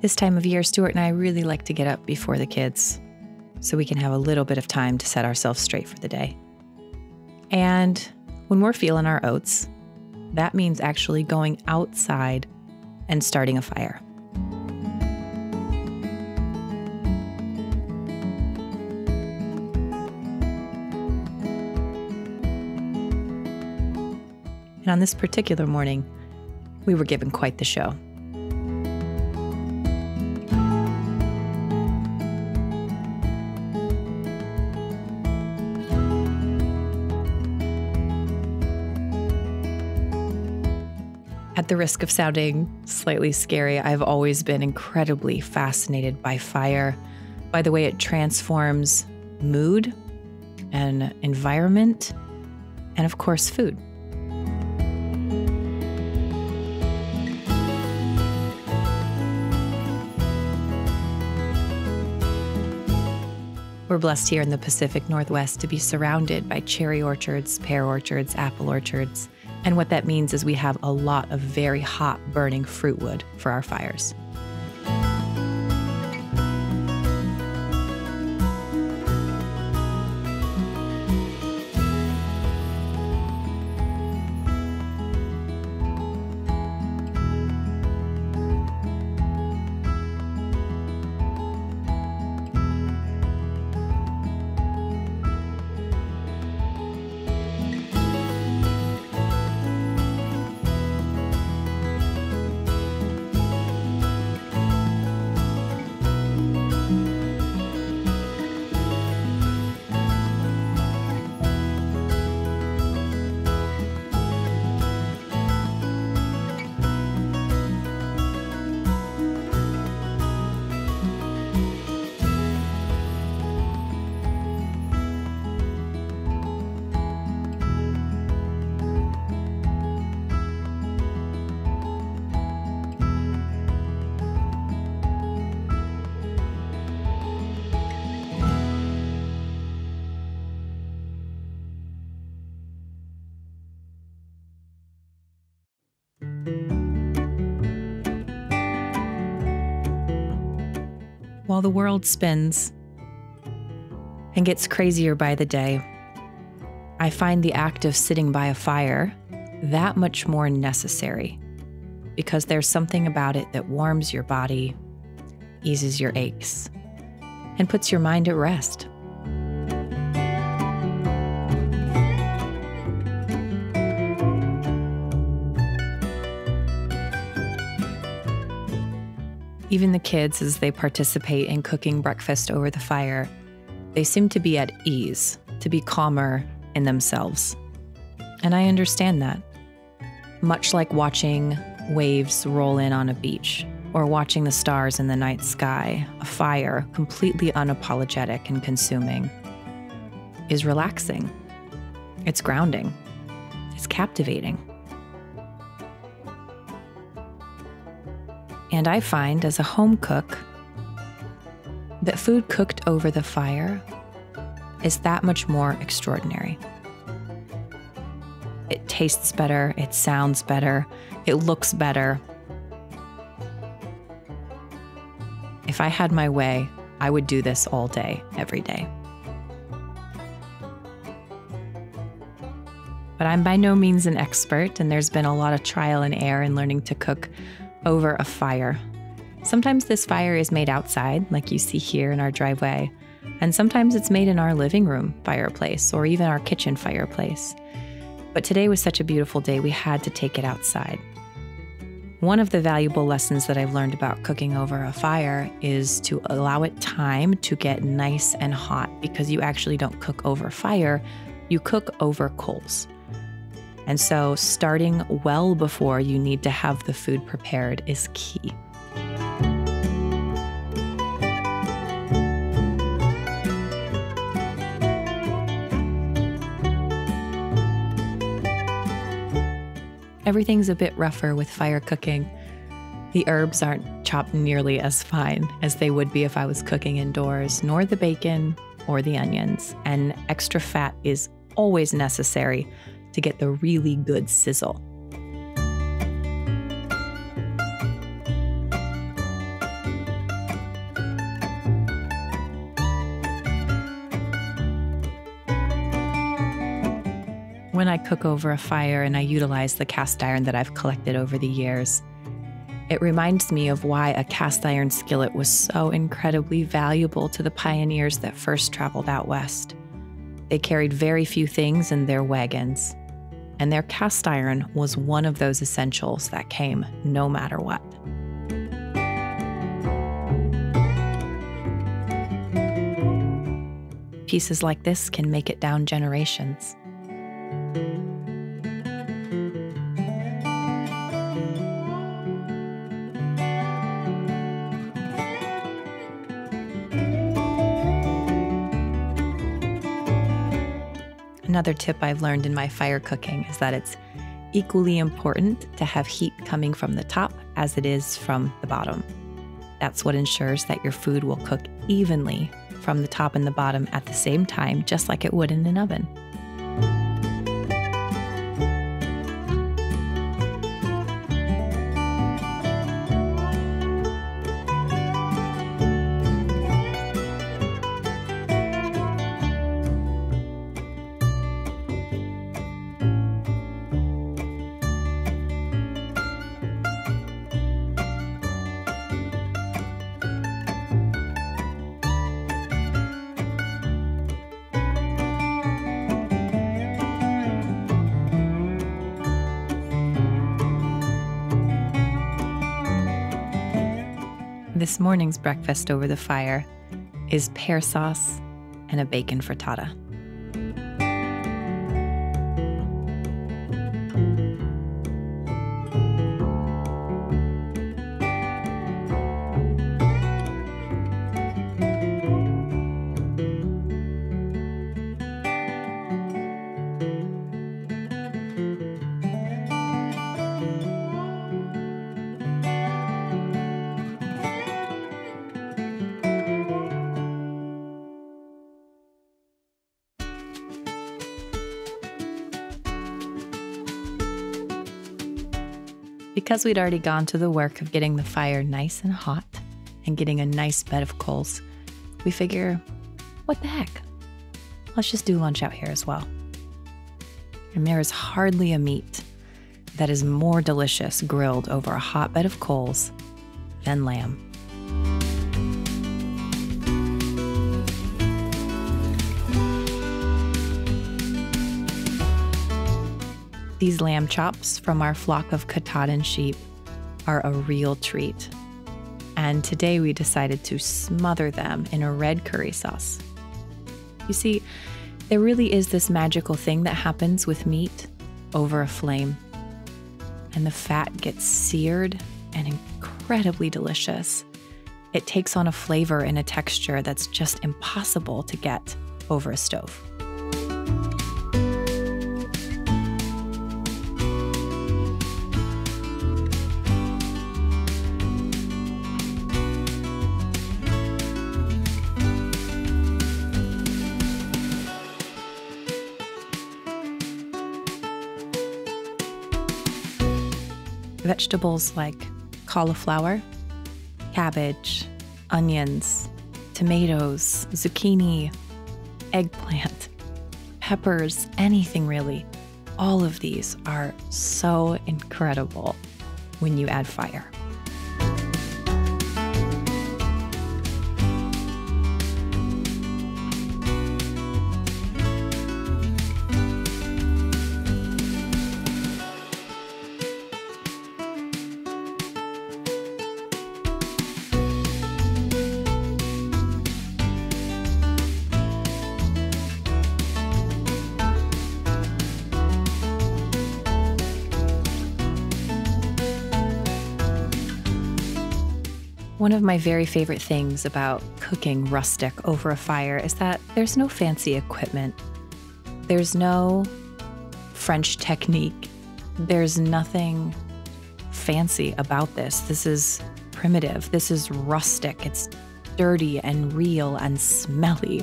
This time of year, Stuart and I really like to get up before the kids so we can have a little bit of time to set ourselves straight for the day. And when we're feeling our oats, that means actually going outside and starting a fire. And on this particular morning, we were given quite the show. At the risk of sounding slightly scary, I've always been incredibly fascinated by fire, by the way it transforms mood and environment, and of course, food. We're blessed here in the Pacific Northwest to be surrounded by cherry orchards, pear orchards, apple orchards. And what that means is we have a lot of very hot burning fruit wood for our fires. While the world spins and gets crazier by the day, I find the act of sitting by a fire that much more necessary because there's something about it that warms your body, eases your aches, and puts your mind at rest. Even the kids, as they participate in cooking breakfast over the fire, they seem to be at ease, to be calmer in themselves. And I understand that. Much like watching waves roll in on a beach or watching the stars in the night sky, a fire, completely unapologetic and consuming, is relaxing. It's grounding. It's captivating. And I find as a home cook that food cooked over the fire is that much more extraordinary. It tastes better, it sounds better, it looks better. If I had my way, I would do this all day, every day. But I'm by no means an expert, and there's been a lot of trial and error in learning to cook over a fire. Sometimes this fire is made outside, like you see here in our driveway, and sometimes it's made in our living room fireplace or even our kitchen fireplace. But today was such a beautiful day, we had to take it outside. One of the valuable lessons that I've learned about cooking over a fire is to allow it time to get nice and hot because you actually don't cook over fire, you cook over coals. And so, starting well before you need to have the food prepared is key. Everything's a bit rougher with fire cooking. The herbs aren't chopped nearly as fine as they would be if I was cooking indoors, nor the bacon or the onions. And extra fat is always necessary to get the really good sizzle. When I cook over a fire and I utilize the cast iron that I've collected over the years, it reminds me of why a cast iron skillet was so incredibly valuable to the pioneers that first traveled out west. They carried very few things in their wagons and their cast iron was one of those essentials that came no matter what. Pieces like this can make it down generations. Another tip I've learned in my fire cooking is that it's equally important to have heat coming from the top as it is from the bottom. That's what ensures that your food will cook evenly from the top and the bottom at the same time, just like it would in an oven. This morning's breakfast over the fire is pear sauce and a bacon frittata. Because we'd already gone to the work of getting the fire nice and hot and getting a nice bed of coals, we figure, what the heck? Let's just do lunch out here as well. And there is hardly a meat that is more delicious grilled over a hot bed of coals than lamb. These lamb chops from our flock of Katahdin sheep are a real treat. And today we decided to smother them in a red curry sauce. You see, there really is this magical thing that happens with meat over a flame. And the fat gets seared and incredibly delicious. It takes on a flavor and a texture that's just impossible to get over a stove. Vegetables like cauliflower, cabbage, onions, tomatoes, zucchini, eggplant, peppers, anything really. All of these are so incredible when you add fire. One of my very favorite things about cooking rustic over a fire is that there's no fancy equipment. There's no French technique. There's nothing fancy about this. This is primitive. This is rustic. It's dirty and real and smelly.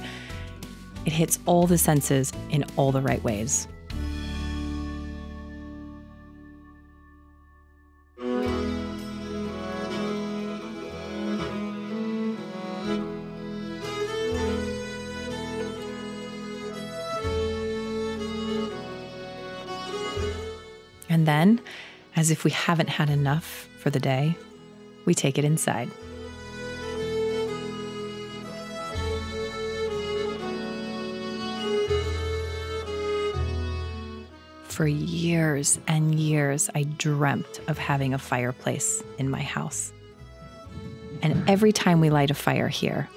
It hits all the senses in all the right ways. Then, as if we haven't had enough for the day, we take it inside. For years and years, I dreamt of having a fireplace in my house. And every time we light a fire here,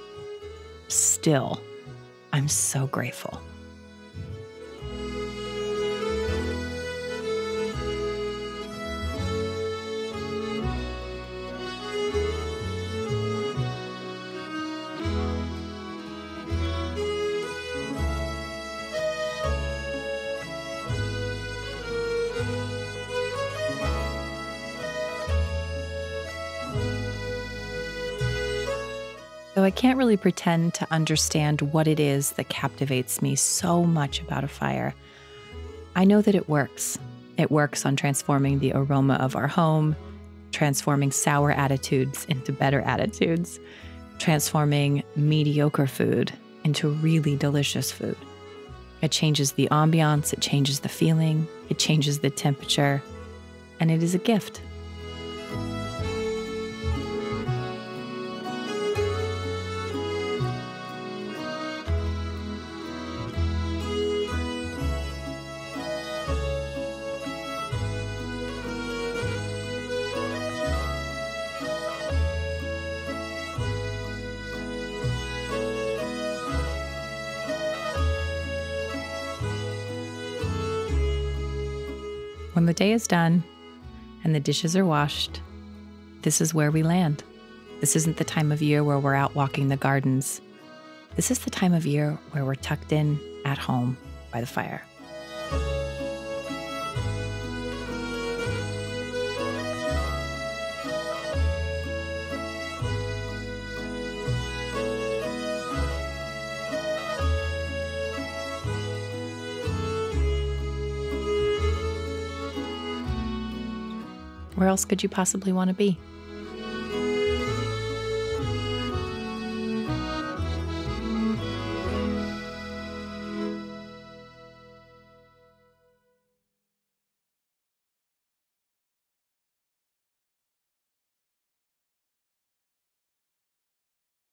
still, I'm so grateful. Though I can't really pretend to understand what it is that captivates me so much about a fire, I know that it works. It works on transforming the aroma of our home, transforming sour attitudes into better attitudes, transforming mediocre food into really delicious food. It changes the ambiance, it changes the feeling, it changes the temperature, and it is a gift. When the day is done and the dishes are washed, this is where we land. This isn't the time of year where we're out walking the gardens. This is the time of year where we're tucked in at home by the fire. Where else could you possibly want to be?